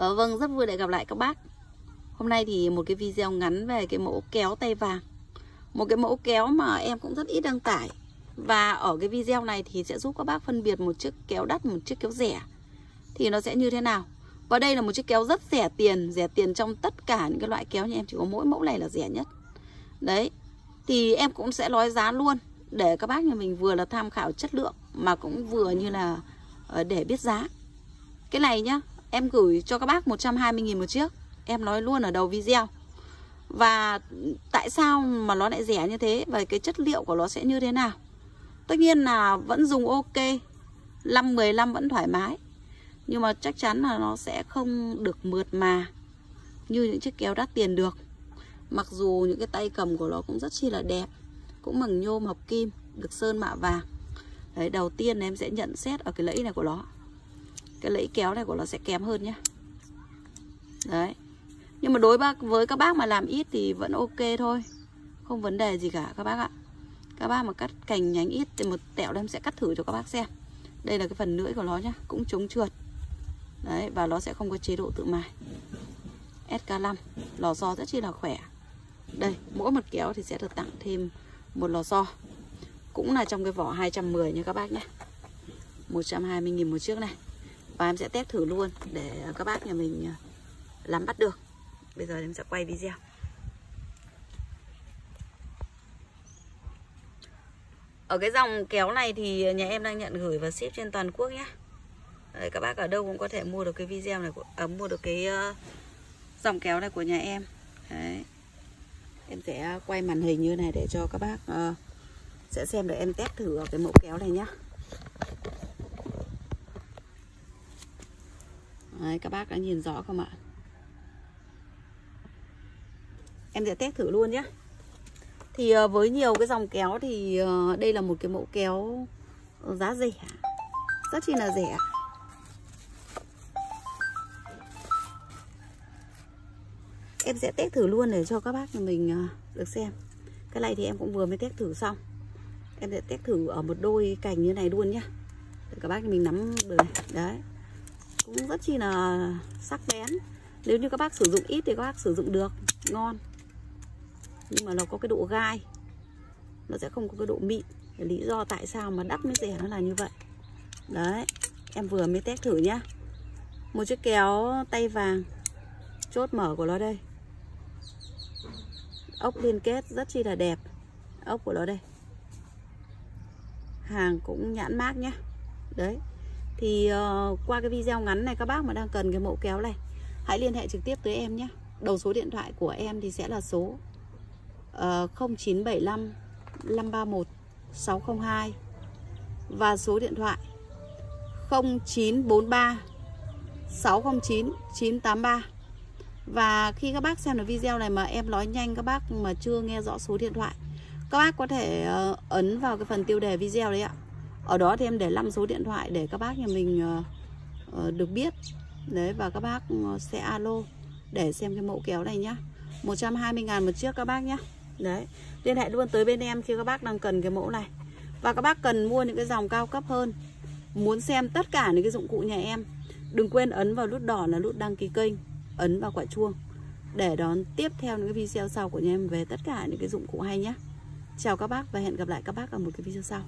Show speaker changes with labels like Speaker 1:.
Speaker 1: Ờ, vâng, rất vui để gặp lại các bác. Hôm nay thì một cái video ngắn về cái mẫu kéo tay vàng. Một cái mẫu kéo mà em cũng rất ít đăng tải. Và ở cái video này thì sẽ giúp các bác phân biệt một chiếc kéo đắt, một chiếc kéo rẻ. Thì nó sẽ như thế nào? Và đây là một chiếc kéo rất rẻ tiền Rẻ tiền trong tất cả những cái loại kéo như em. Chỉ có mỗi mẫu này là rẻ nhất. Đấy Thì em cũng sẽ nói giá luôn. Để các bác nhà mình vừa là tham khảo chất lượng Mà cũng vừa như là ờ, để biết giá. Cái này nhá Em gửi cho các bác 120.000 một chiếc. Em nói luôn ở đầu video. Và tại sao mà nó lại rẻ như thế? Và cái chất liệu của nó sẽ như thế nào? Tất nhiên là vẫn dùng ok. 5-15 vẫn thoải mái. Nhưng mà chắc chắn là nó sẽ không được mượt mà Như những chiếc kéo đắt tiền được. Mặc dù những cái tay cầm của nó cũng rất chi là đẹp. Cũng bằng nhôm hợp kim, Được sơn mạ vàng. Đấy, đầu tiên em sẽ nhận xét ở cái lẫy này của nó cái lẫy kéo này của nó sẽ kém hơn nhé đấy. Nhưng mà đối với các bác mà làm ít thì vẫn ok thôi. Không vấn đề gì cả các bác ạ. Các bác mà cắt cành nhánh ít thì một tẹo em sẽ cắt thử cho các bác xem. Đây là cái phần lưỡi của nó nhá, cũng chống trượt. Đấy, và nó sẽ không có chế độ tự mài. SK5 lò xo rất chi là khỏe. Đây, mỗi một kéo thì sẽ được tặng thêm một lò xo. Cũng là trong cái vỏ 210 nha các bác nhé 120.000 một chiếc này và em sẽ test thử luôn để các bác nhà mình à, nắm bắt được. Bây giờ em sẽ quay video. Ở cái dòng kéo này thì nhà em đang nhận gửi và ship trên toàn quốc nhé Đấy, các bác ở đâu cũng có thể mua được cái video này à, mua được cái uh, dòng kéo này của nhà em. Đấy. em sẽ quay màn hình như này để cho các bác uh, sẽ xem để em test thử cái mẫu kéo này nhá. Đấy, các bác đã nhìn rõ không ạ? Em sẽ test thử luôn nhé. Thì ờ, với nhiều cái dòng kéo thì ờ, đây là một cái mẫu kéo ờ, giá rẻ. Rất chi là rẻ. Em sẽ test thử luôn để cho các bác mình được xem. Cái này thì em cũng vừa mới test thử xong. Em sẽ test thử ở một đôi cành như này luôn nhá để các bác mình nắm được đấy cũng rất chi là sắc bén. Nếu như các bác sử dụng ít thì các bác sử dụng được, ngon. Nhưng mà nó có cái độ gai, nó sẽ không có cái độ mịn. Lý do tại sao mà đắt mới rẻ nó là như vậy. Đấy, em vừa mới test thử nhá. Một chiếc kéo tay vàng, chốt mở của nó đây. Ốc liên kết rất chi là đẹp, ốc của nó đây. Hàng cũng nhãn mát nhá. Đấy thì uh, qua cái video ngắn này các bác mà đang cần cái mẫu kéo này hãy liên hệ trực tiếp tới em nhé. Đầu số điện thoại của em thì sẽ là số uh, 0975 531 602 và số điện thoại 0943 609 983 và khi các bác xem được video này mà em nói nhanh các bác mà chưa nghe rõ số điện thoại các bác có thể uh, ấn vào cái phần tiêu đề video đấy ạ ở đó thì em để 5 số điện thoại để các bác nhà mình ờ, ờ, được biết. Đấy, và các bác ờ, sẽ alo để xem cái mẫu kéo này nhá. 120 ngàn một chiếc các bác nhá. Đấy, liên hệ luôn tới bên em khi các bác đang cần cái mẫu này. Và các bác cần mua những cái dòng cao cấp hơn. Muốn xem tất cả những cái dụng cụ nhà em, đừng quên ấn vào nút đỏ là nút đăng ký kênh, ấn vào quả chuông để đón tiếp theo những cái video sau của nhà em về tất cả những cái dụng cụ hay nhé chào các bác và hẹn gặp lại các bác ở một cái video sau.